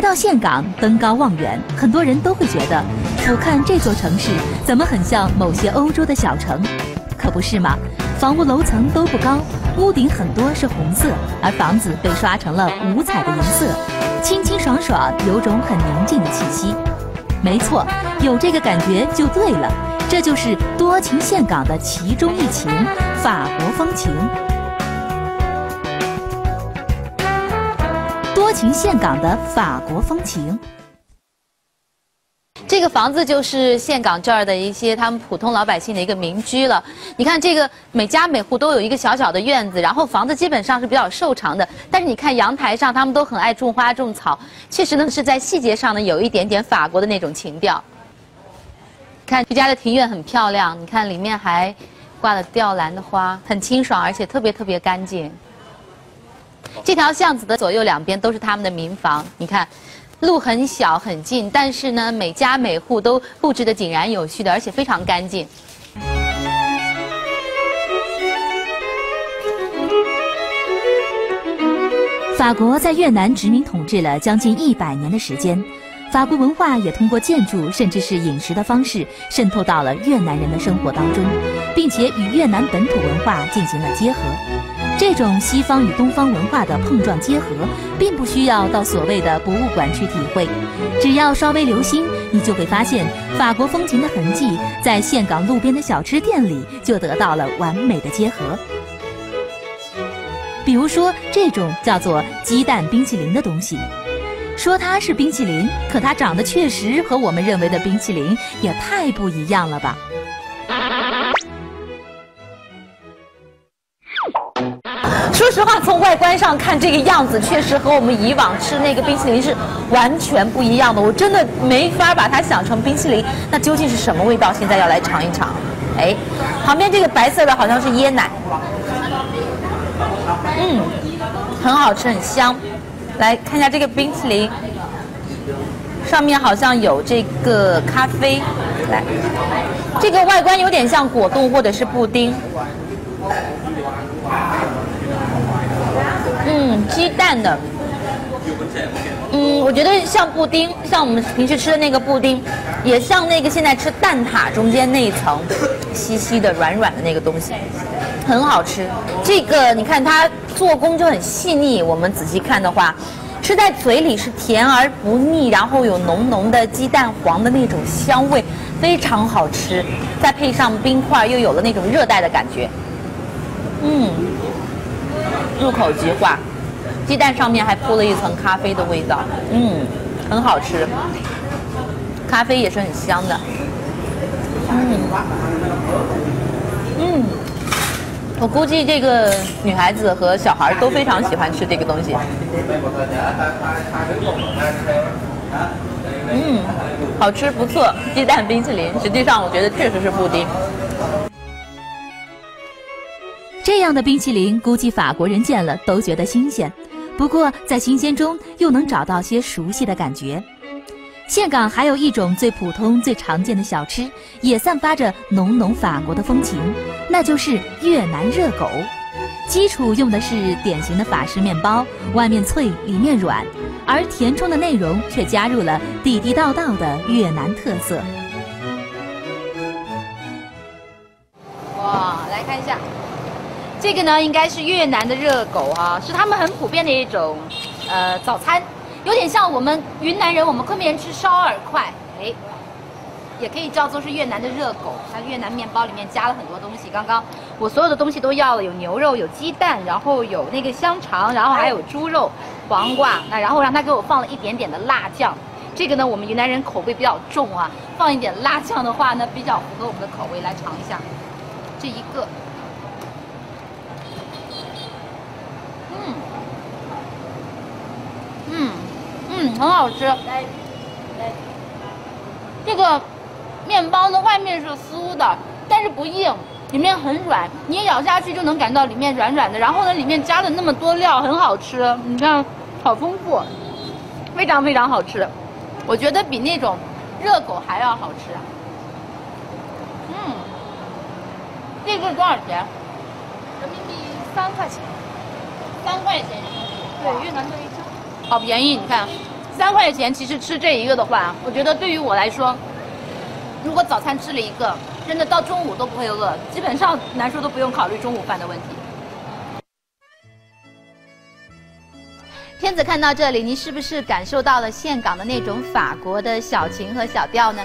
来到岘港，登高望远，很多人都会觉得，俯瞰这座城市，怎么很像某些欧洲的小城？可不是嘛，房屋楼层都不高，屋顶很多是红色，而房子被刷成了五彩的颜色，清清爽爽，有种很宁静的气息。没错，有这个感觉就对了，这就是多情岘港的其中一情——法国风情。多情岘港的法国风情。这个房子就是岘港这儿的一些他们普通老百姓的一个民居了。你看，这个每家每户都有一个小小的院子，然后房子基本上是比较瘦长的。但是你看阳台上，他们都很爱种花种草，确实呢是在细节上呢有一点点法国的那种情调。看这家的庭院很漂亮，你看里面还挂了吊兰的花，很清爽，而且特别特别干净。这条巷子的左右两边都是他们的民房，你看。路很小很近，但是呢，每家每户都布置的井然有序的，而且非常干净。法国在越南殖民统治了将近一百年的时间，法国文化也通过建筑甚至是饮食的方式渗透到了越南人的生活当中，并且与越南本土文化进行了结合。这种西方与东方文化的碰撞结合，并不需要到所谓的博物馆去体会，只要稍微留心，你就会发现法国风情的痕迹，在岘港路边的小吃店里就得到了完美的结合。比如说这种叫做鸡蛋冰淇淋的东西，说它是冰淇淋，可它长得确实和我们认为的冰淇淋也太不一样了吧。外观上看，这个样子确实和我们以往吃那个冰淇淋是完全不一样的。我真的没法把它想成冰淇淋，那究竟是什么味道？现在要来尝一尝。哎，旁边这个白色的好像是椰奶，嗯，很好吃，很香。来看一下这个冰淇淋，上面好像有这个咖啡。来，这个外观有点像果冻或者是布丁。嗯，鸡蛋的，嗯，我觉得像布丁，像我们平时吃的那个布丁，也像那个现在吃蛋挞中间那一层稀稀的、软软的那个东西，很好吃。这个你看它做工就很细腻，我们仔细看的话，吃在嘴里是甜而不腻，然后有浓浓的鸡蛋黄的那种香味，非常好吃。再配上冰块，又有了那种热带的感觉，嗯。入口即化，鸡蛋上面还铺了一层咖啡的味道，嗯，很好吃，咖啡也是很香的，嗯，嗯，我估计这个女孩子和小孩都非常喜欢吃这个东西，嗯，好吃不错，鸡蛋冰淇淋，实际上我觉得确实是布丁。这样的冰淇淋，估计法国人见了都觉得新鲜。不过在新鲜中又能找到些熟悉的感觉。岘港还有一种最普通、最常见的小吃，也散发着浓浓法国的风情，那就是越南热狗。基础用的是典型的法式面包，外面脆，里面软，而填充的内容却加入了地地道道的越南特色。哇，来看一下这个呢，应该是越南的热狗哈，是他们很普遍的一种，呃，早餐，有点像我们云南人，我们昆明人吃烧饵块，哎，也可以叫做是越南的热狗。它越南面包里面加了很多东西，刚刚我所有的东西都要了，有牛肉，有鸡蛋，然后有那个香肠，然后还有猪肉、黄瓜，那然后让他给我放了一点点的辣酱。这个呢，我们云南人口味比较重啊，放一点辣酱的话呢，比较符合我们的口味。来尝一下，这一个。嗯，嗯，嗯很好吃。这个面包呢，外面是酥的，但是不硬，里面很软，你咬下去就能感到里面软软的。然后呢，里面加了那么多料，很好吃。你看，好丰富，非常非常好吃。我觉得比那种热狗还要好吃。嗯，这个多少钱？人民币三块钱。三块钱。对，越南这一张。好便宜，你看。三块钱其实吃这一个的话，我觉得对于我来说，如果早餐吃了一个，真的到中午都不会饿，基本上难说都不用考虑中午饭的问题。天子看到这里，您是不是感受到了岘港的那种法国的小情和小调呢？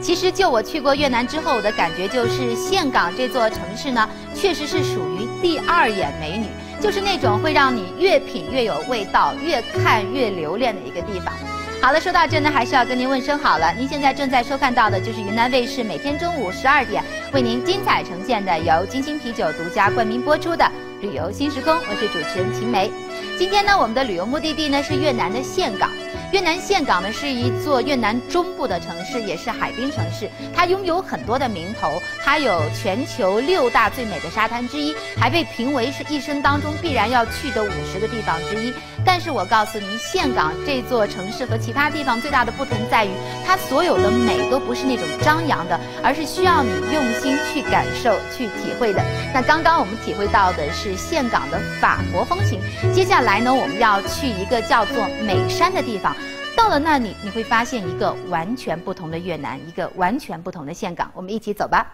其实就我去过越南之后，我的感觉就是岘港这座城市呢，确实是属于第二眼美女，就是那种会让你越品越有味道，越看越留恋的一个地方。好了，说到这呢，还是要跟您问声好了。您现在正在收看到的就是云南卫视每天中午十二点为您精彩呈现的由金星啤酒独家冠名播出的《旅游新时空》，我是主持人秦梅。今天呢，我们的旅游目的地呢是越南的岘港。越南岘港呢是一座越南中部的城市，也是海滨城市。它拥有很多的名头，它有全球六大最美的沙滩之一，还被评为是一生当中必然要去的五十个地方之一。但是我告诉您，岘港这座城市和其他地方最大的不同在于，它所有的美都不是那种张扬的，而是需要你用心去感受、去体会的。那刚刚我们体会到的是岘港的法国风情，接下来呢，我们要去一个叫做美山的地方。到了那里，你会发现一个完全不同的越南，一个完全不同的岘港。我们一起走吧。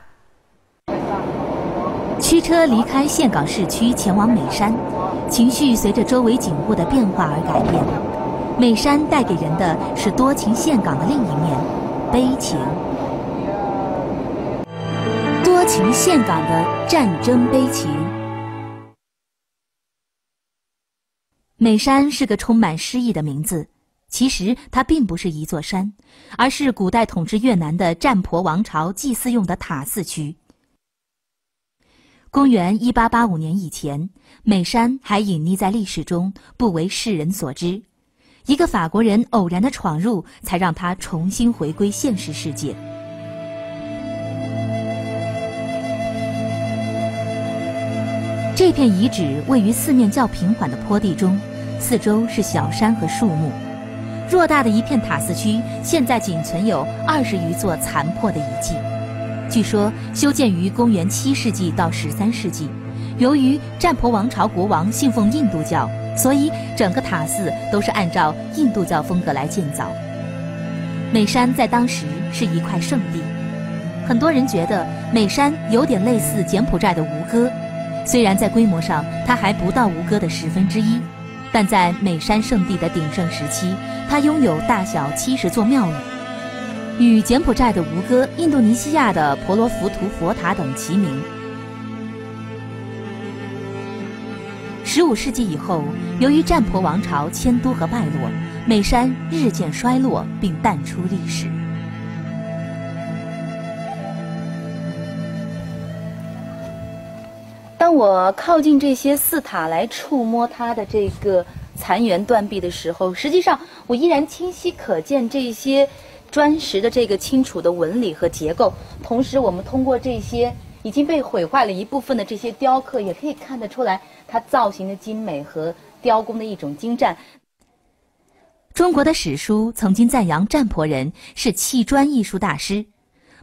驱车离开岘港市区，前往美山，情绪随着周围景物的变化而改变。美山带给人的是多情岘港的另一面，悲情。多情岘港的战争悲情。美山是个充满诗意的名字。其实它并不是一座山，而是古代统治越南的占婆王朝祭祀用的塔寺区。公元一八八五年以前，美山还隐匿在历史中，不为世人所知。一个法国人偶然的闯入，才让它重新回归现实世界。这片遗址位于四面较平缓的坡地中，四周是小山和树木。偌大的一片塔寺区，现在仅存有二十余座残破的遗迹。据说修建于公元七世纪到十三世纪。由于占婆王朝国王信奉印度教，所以整个塔寺都是按照印度教风格来建造。美山在当时是一块圣地，很多人觉得美山有点类似柬埔寨的吴哥，虽然在规模上它还不到吴哥的十分之一。但在美山圣地的鼎盛时期，它拥有大小七十座庙宇，与柬埔寨的吴哥、印度尼西亚的婆罗浮屠佛塔等齐名。十五世纪以后，由于占婆王朝迁都和败落，美山日渐衰落并淡出历史。当我靠近这些寺塔来触摸它的这个残垣断壁的时候，实际上我依然清晰可见这些砖石的这个清楚的纹理和结构。同时，我们通过这些已经被毁坏了一部分的这些雕刻，也可以看得出来它造型的精美和雕工的一种精湛。中国的史书曾经赞扬占婆人是砌砖艺术大师。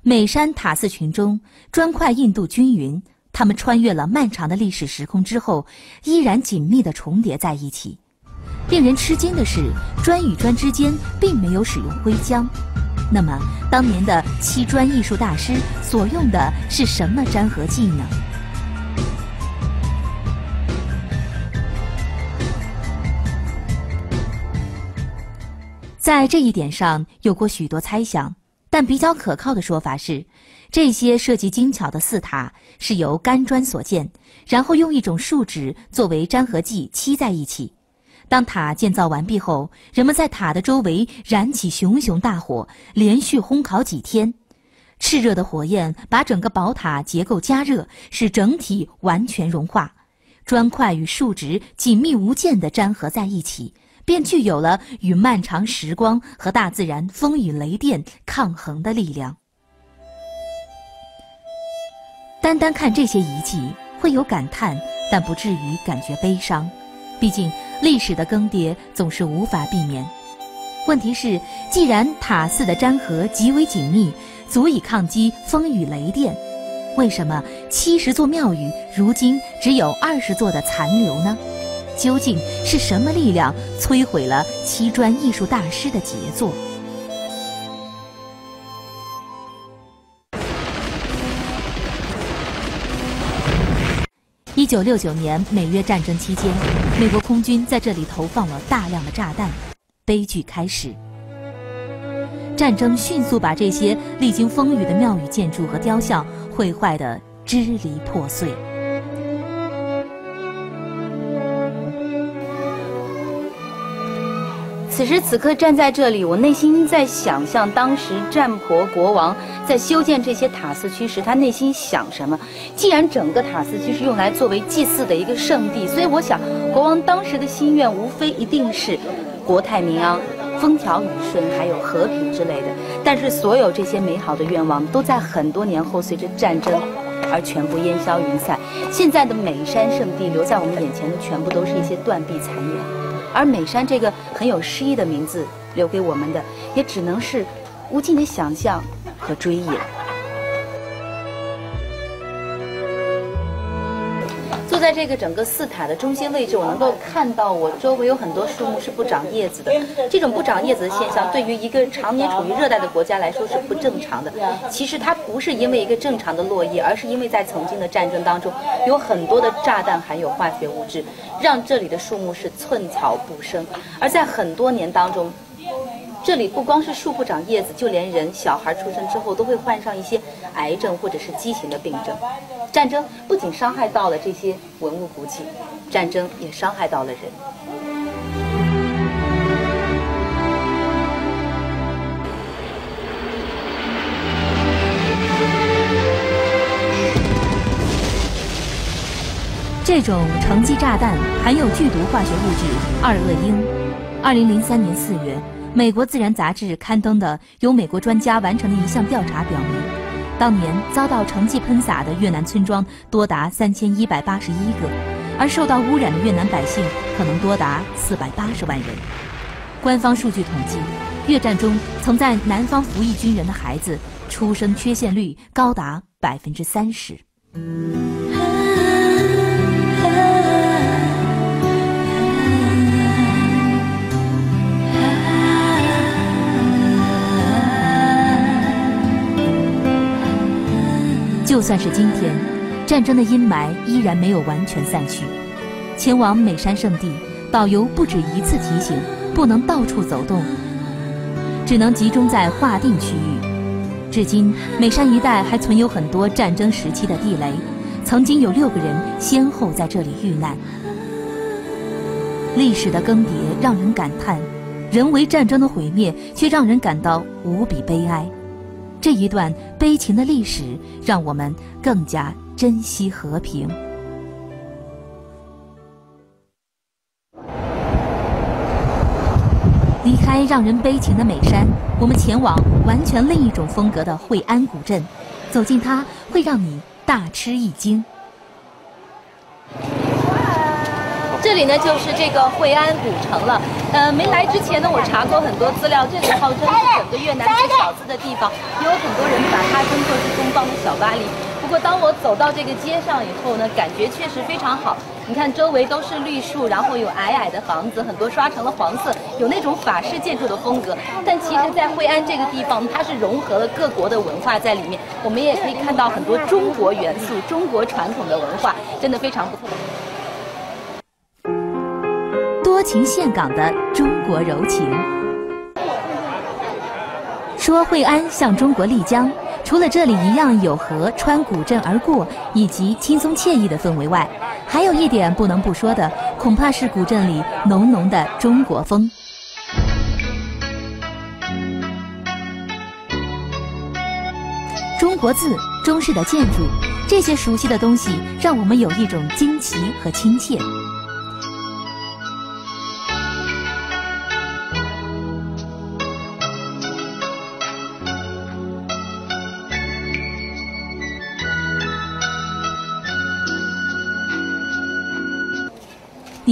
美山塔寺群中，砖块硬度均匀。他们穿越了漫长的历史时空之后，依然紧密地重叠在一起。令人吃惊的是，砖与砖之间并没有使用灰浆。那么，当年的砌砖艺术大师所用的是什么粘合剂呢？在这一点上，有过许多猜想，但比较可靠的说法是。这些设计精巧的寺塔是由干砖所建，然后用一种树脂作为粘合剂漆在一起。当塔建造完毕后，人们在塔的周围燃起熊熊大火，连续烘烤几天。炽热的火焰把整个宝塔结构加热，使整体完全融化。砖块与树脂紧密无间地粘合在一起，便具有了与漫长时光和大自然风雨雷电抗衡的力量。单单看这些遗迹，会有感叹，但不至于感觉悲伤。毕竟历史的更迭总是无法避免。问题是，既然塔寺的粘合极为紧密，足以抗击风雨雷电，为什么七十座庙宇如今只有二十座的残留呢？究竟是什么力量摧毁了砌砖艺术大师的杰作？九六九年美越战争期间，美国空军在这里投放了大量的炸弹，悲剧开始。战争迅速把这些历经风雨的庙宇建筑和雕像毁坏得支离破碎。此时此刻站在这里，我内心在想象当时战婆国王在修建这些塔寺区时，他内心想什么。既然整个塔寺区是用来作为祭祀的一个圣地，所以我想，国王当时的心愿无非一定是国泰民安。风调雨顺，还有和平之类的，但是所有这些美好的愿望都在很多年后随着战争而全部烟消云散。现在的美山圣地留在我们眼前的全部都是一些断壁残垣，而美山这个很有诗意的名字留给我们的，也只能是无尽的想象和追忆了。在这个整个寺塔的中心位置，我能够看到我周围有很多树木是不长叶子的。这种不长叶子的现象，对于一个常年处于热带的国家来说是不正常的。其实它不是因为一个正常的落叶，而是因为在曾经的战争当中，有很多的炸弹含有化学物质，让这里的树木是寸草不生。而在很多年当中，这里不光是树不长叶子，就连人小孩出生之后都会患上一些癌症或者是畸形的病症。战争不仅伤害到了这些文物古迹，战争也伤害到了人。这种城际炸弹含有剧毒化学物质二恶英。二零零三年四月，美国《自然》杂志刊登的由美国专家完成的一项调查表明。当年遭到成绩喷洒的越南村庄多达三千一百八十一个，而受到污染的越南百姓可能多达四百八十万人。官方数据统计，越战中曾在南方服役军人的孩子出生缺陷率高达百分之三十。就算是今天，战争的阴霾依然没有完全散去。前往美山圣地，导游不止一次提醒，不能到处走动，只能集中在划定区域。至今，美山一带还存有很多战争时期的地雷，曾经有六个人先后在这里遇难。历史的更迭让人感叹，人为战争的毁灭却让人感到无比悲哀。这一段悲情的历史，让我们更加珍惜和平。离开让人悲情的美山，我们前往完全另一种风格的惠安古镇，走进它会让你大吃一惊。这里呢就是这个惠安古城了。呃，没来之前呢，我查过很多资料，这里号称是整个越南最小资的地方，也有很多人把它称作是东方的小巴黎。不过当我走到这个街上以后呢，感觉确实非常好。你看周围都是绿树，然后有矮矮的房子，很多刷成了黄色，有那种法式建筑的风格。但其实，在惠安这个地方，它是融合了各国的文化在里面。我们也可以看到很多中国元素、中国传统的文化，真的非常不错。多情岘港的中国柔情。说惠安像中国丽江，除了这里一样有河穿古镇而过，以及轻松惬意的氛围外，还有一点不能不说的，恐怕是古镇里浓浓的中国风。中国字、中式的建筑，这些熟悉的东西，让我们有一种惊奇和亲切。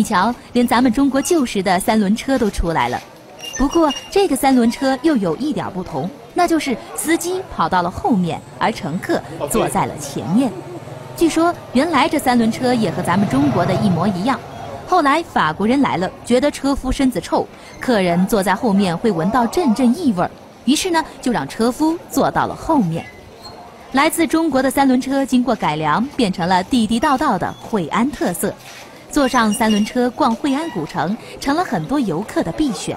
瞧，连咱们中国旧时的三轮车都出来了。不过，这个三轮车又有一点不同，那就是司机跑到了后面，而乘客坐在了前面。据说，原来这三轮车也和咱们中国的一模一样。后来法国人来了，觉得车夫身子臭，客人坐在后面会闻到阵阵异味儿，于是呢就让车夫坐到了后面。来自中国的三轮车经过改良，变成了地地道道的惠安特色。坐上三轮车逛惠安古城，成了很多游客的必选。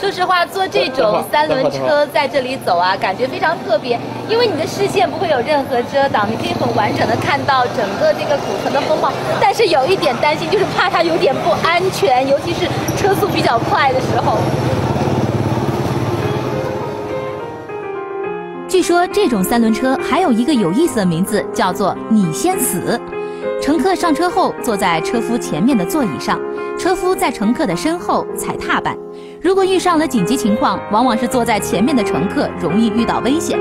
说实话，坐这种三轮车在这里走啊，感觉非常特别，因为你的视线不会有任何遮挡，你可以很完整的看到整个这个古城的风貌。但是有一点担心，就是怕它有点不安全，尤其是车速比较快的时候。据说这种三轮车还有一个有意思的名字，叫做“你先死”。乘客上车后，坐在车夫前面的座椅上，车夫在乘客的身后踩踏板。如果遇上了紧急情况，往往是坐在前面的乘客容易遇到危险。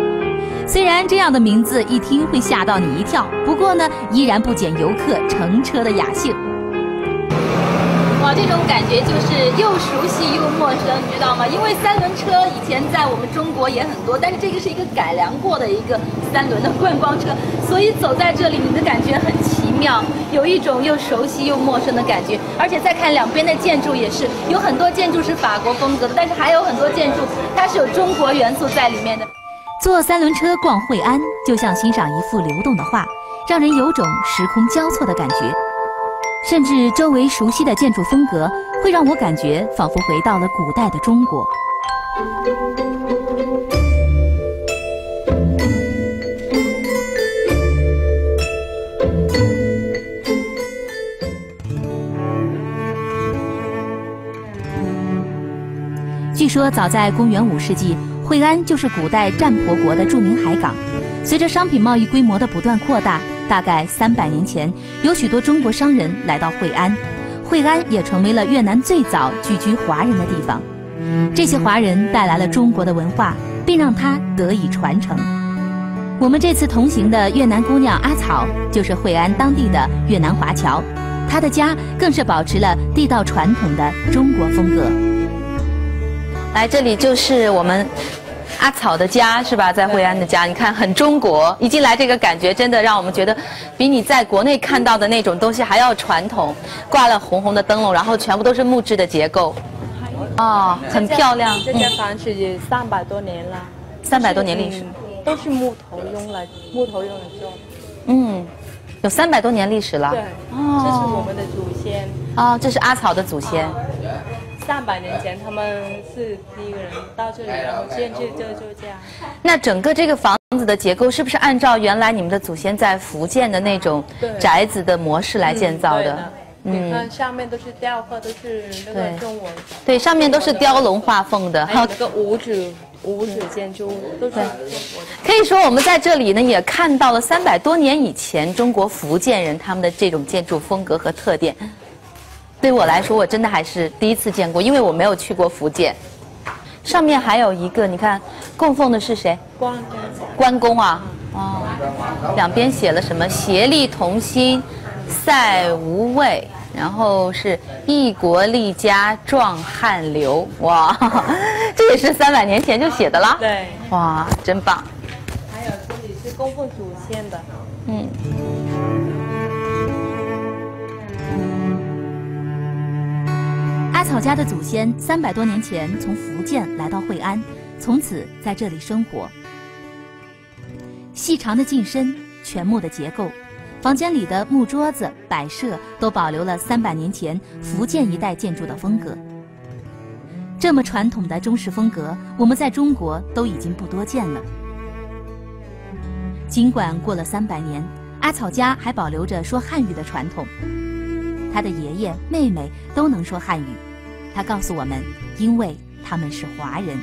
虽然这样的名字一听会吓到你一跳，不过呢，依然不减游客乘车的雅兴。这种感觉就是又熟悉又陌生，你知道吗？因为三轮车以前在我们中国也很多，但是这个是一个改良过的一个三轮的观光车，所以走在这里，你的感觉很奇妙，有一种又熟悉又陌生的感觉。而且再看两边的建筑，也是有很多建筑是法国风格的，但是还有很多建筑它是有中国元素在里面的。坐三轮车逛惠安，就像欣赏一幅流动的画，让人有种时空交错的感觉。甚至周围熟悉的建筑风格，会让我感觉仿佛回到了古代的中国。据说，早在公元五世纪，惠安就是古代占婆国的著名海港。随着商品贸易规模的不断扩大。大概三百年前，有许多中国商人来到惠安，惠安也成为了越南最早聚居华人的地方。这些华人带来了中国的文化，并让它得以传承。我们这次同行的越南姑娘阿草，就是惠安当地的越南华侨，她的家更是保持了地道传统的中国风格。来，这里就是我们。阿草的家是吧，在惠安的家，你看很中国。一进来这个感觉，真的让我们觉得，比你在国内看到的那种东西还要传统。挂了红红的灯笼，然后全部都是木质的结构，哦，很漂亮。这间房子也三百多年了，三百多年历史，都是木头用来木头用来做。嗯，有三百多年历史了。对，哦，这是我们的祖先。哦，这是阿草的祖先。上百年前，他们是第一个人到这里，然后建这就就这样。那整个这个房子的结构是不是按照原来你们的祖先在福建的那种宅子的模式来建造的？嗯，你看上面都是雕刻，都是那个中文。对，上面都是雕龙画凤的，还有那个五指五指建筑都。可以说，我们在这里呢也看到了三百多年以前中国福建人他们的这种建筑风格和特点。对我来说，我真的还是第一次见过，因为我没有去过福建。上面还有一个，你看，供奉的是谁？关公。关公啊，哦，两边写了什么？协力同心，赛无畏，然后是一国立家，壮汉流。哇，这也是三百年前就写的啦。对。哇，真棒。还有这里是供奉祖先的。嗯。草家的祖先三百多年前从福建来到惠安，从此在这里生活。细长的进深，全木的结构，房间里的木桌子、摆设都保留了三百年前福建一带建筑的风格。这么传统的中式风格，我们在中国都已经不多见了。尽管过了三百年，阿草家还保留着说汉语的传统，他的爷爷、妹妹都能说汉语。他告诉我们，因为他们是华人。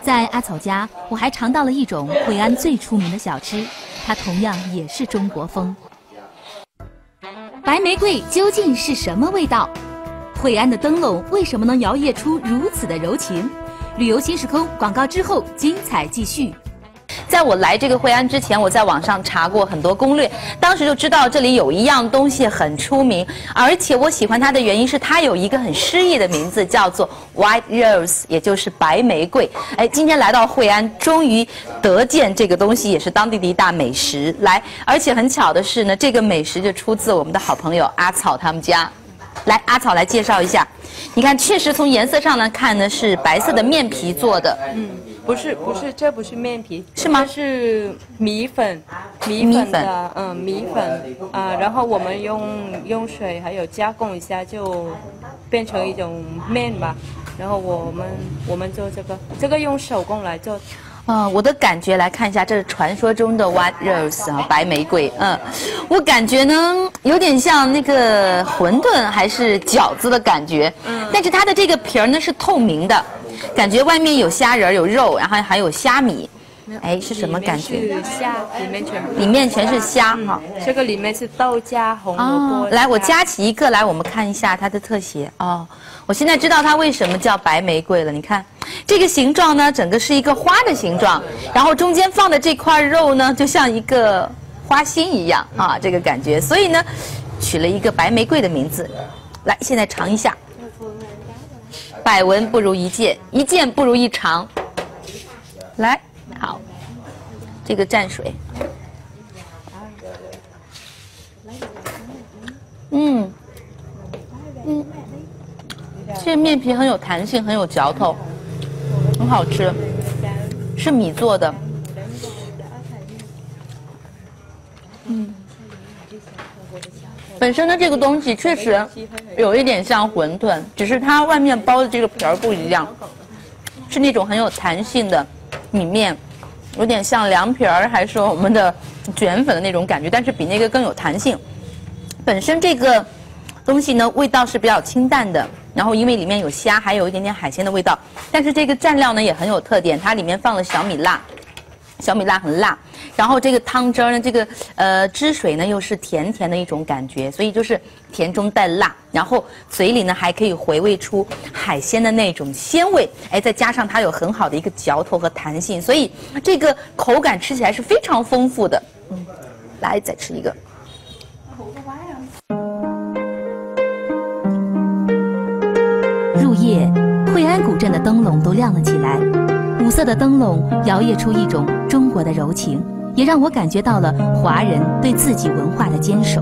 在阿草家，我还尝到了一种惠安最出名的小吃，它同样也是中国风。白玫瑰究竟是什么味道？惠安的灯笼为什么能摇曳出如此的柔情？旅游新时空广告之后，精彩继续。在我来这个惠安之前，我在网上查过很多攻略，当时就知道这里有一样东西很出名，而且我喜欢它的原因是它有一个很诗意的名字，叫做 White Rose，也就是白玫瑰。哎，今天来到惠安，终于得见这个东西，也是当地的一大美食。来，而且很巧的是呢，这个美食就出自我们的好朋友阿草他们家。来，阿草来介绍一下。你看，确实从颜色上来看呢，是白色的面皮做的。嗯，不是不是，这不是面皮，是吗是米粉，米米粉粉的，嗯，米粉啊，然后我们用用水还有加工一下，就变成一种面吧。然后我们我们做这个，这个用手工来做。啊、我的感觉来看一下，这是传说中的 white rose 啊，白玫瑰。嗯，我感觉呢，有点像那个馄饨还是饺子的感觉。嗯，但是它的这个皮儿呢是透明的，感觉外面有虾仁儿、有肉，然后还有虾米。哎，是什么感觉？里面是虾，里面全里面全是虾哈。这个里面是豆加红萝卜。，哦来，我夹起一个来，我们看一下它的特写哦。我现在知道它为什么叫白玫瑰了。你看，这个形状呢，整个是一个花的形状，然后中间放的这块肉呢，就像一个花心一样啊，这个感觉。所以呢，取了一个白玫瑰的名字。来，现在尝一下。百闻不如一见，一见不如一尝。来，好，这个蘸水。嗯，嗯，这个面皮很有弹性，很有嚼头，很好吃，是米做的。本身的这个东西确实有一点像馄饨，只是它外面包的这个皮儿不一样，是那种很有弹性的米面，有点像凉皮儿，还是我们的卷粉的那种感觉，但是比那个更有弹性。本身这个东西呢，味道是比较清淡的，然后因为里面有虾，还有一点点海鲜的味道。但是这个蘸料呢也很有特点，它里面放了小米辣，小米辣很辣。然后这个汤汁呢，这个呃汁水呢又是甜甜的一种感觉，所以就是甜中带辣，然后嘴里呢还可以回味出海鲜的那种鲜味，哎，再加上它有很好的一个嚼头和弹性，所以这个口感吃起来是非常丰富的。嗯，来再吃一个。入夜，惠安古镇的灯笼都亮了起来，五色的灯笼摇曳出一种中国的柔情，也让我感觉到了华人对自己文化的坚守。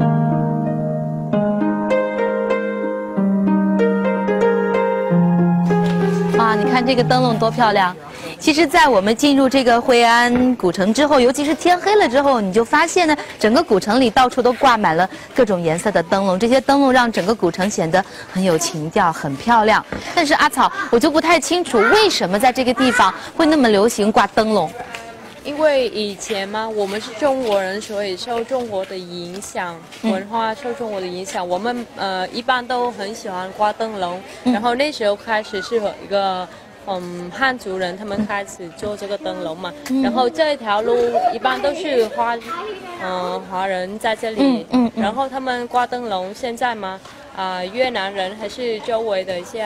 啊，你看这个灯笼多漂亮！其实，在我们进入这个惠安古城之后，尤其是天黑了之后，你就发现呢，整个古城里到处都挂满了各种颜色的灯笼。这些灯笼让整个古城显得很有情调，很漂亮。但是阿草，我就不太清楚为什么在这个地方会那么流行挂灯笼。因为以前嘛，我们是中国人，所以受中国的影响，文化受中国的影响，我们呃一般都很喜欢挂灯笼。然后那时候开始是有一个嗯汉族人，他们开始做这个灯笼嘛。然后这一条路一般都是华嗯、华人在这里，嗯嗯嗯然后他们挂灯笼，现在嘛。啊、越南人还是周围的一些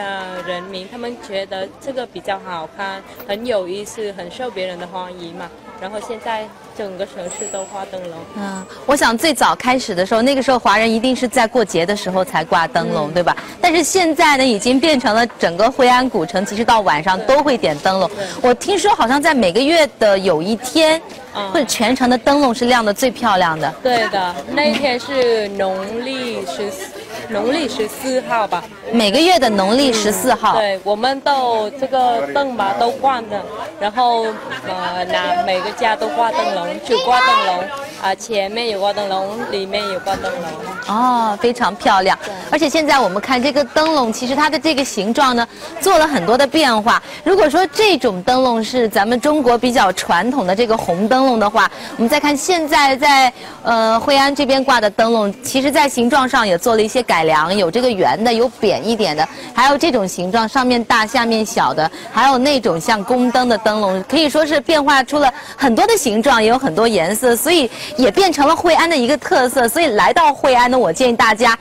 人民，他们觉得这个比较好看，很有意思，很受别人的欢迎嘛。然后现在整个城市都挂灯笼。嗯，我想最早开始的时候，那个时候华人一定是在过节的时候才挂灯笼，对吧？但是现在呢，已经变成了整个惠安古城，其实到晚上都会点灯笼。我听说好像在每个月的有一天，嗯或者全城的灯笼是亮的最漂亮的。对的，那一天是农历十四，农历十四号吧。每个月的农历十四号，对，我们都这个灯嘛都挂的，然后呃，拿每个家都挂灯笼，就挂灯笼啊、前面有挂灯笼，里面有挂灯笼。哦，非常漂亮。而且现在我们看这个灯笼，其实它的这个形状呢，做了很多的变化。如果说这种灯笼是咱们中国比较传统的这个红灯笼的话，我们再看现在在呃惠安这边挂的灯笼，其实在形状上也做了一些改改良，有这个圆的，有扁一点的，还有这种形状上面大下面小的，还有那种像宫灯的灯笼，可以说是变化出了很多的形状，也有很多颜色，所以也变成了惠安的一个特色。所以来到惠安呢，我建议大家。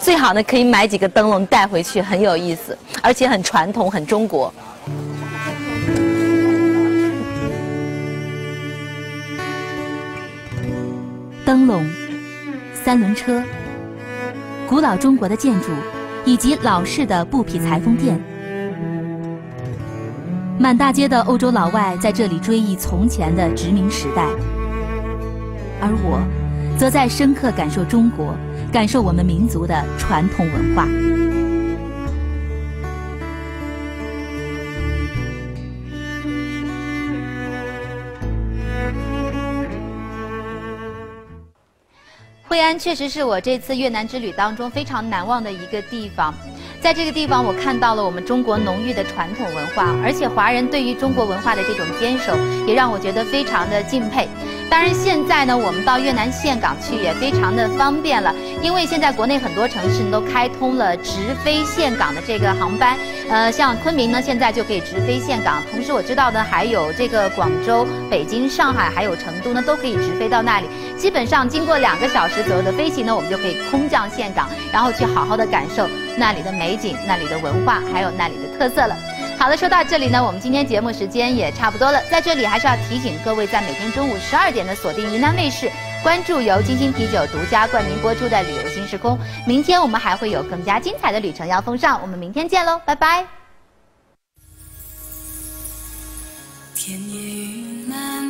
最好呢，可以买几个灯笼带回去，很有意思，而且很传统，很中国。灯笼、三轮车、古老中国的建筑，以及老式的布匹裁缝店。满大街的欧洲老外在这里追忆从前的殖民时代，而我，则在深刻感受中国，感受我们民族的传统文化。惠安确实是我这次越南之旅当中非常难忘的一个地方，在这个地方我看到了我们中国浓郁的传统文化，而且华人对于中国文化的这种坚守，也让我觉得非常的敬佩。当然，现在呢，我们到越南岘港去也非常的方便了，因为现在国内很多城市都开通了直飞岘港的这个航班，呃，像昆明呢，现在就可以直飞岘港。同时，我知道呢，还有这个广州、北京、上海，还有成都呢，都可以直飞到那里。基本上经过两个小时左右的飞行呢，我们就可以空降岘港，然后去好好的感受那里的美景、那里的文化，还有那里的特色了。好了，说到这里呢，我们今天节目时间也差不多了。在这里还是要提醒各位，在每天中午十二点的锁定云南卫视，关注由金星啤酒独家冠名播出的《旅游新时空》。明天我们还会有更加精彩的旅程要奉上，我们明天见喽，拜拜。天也云南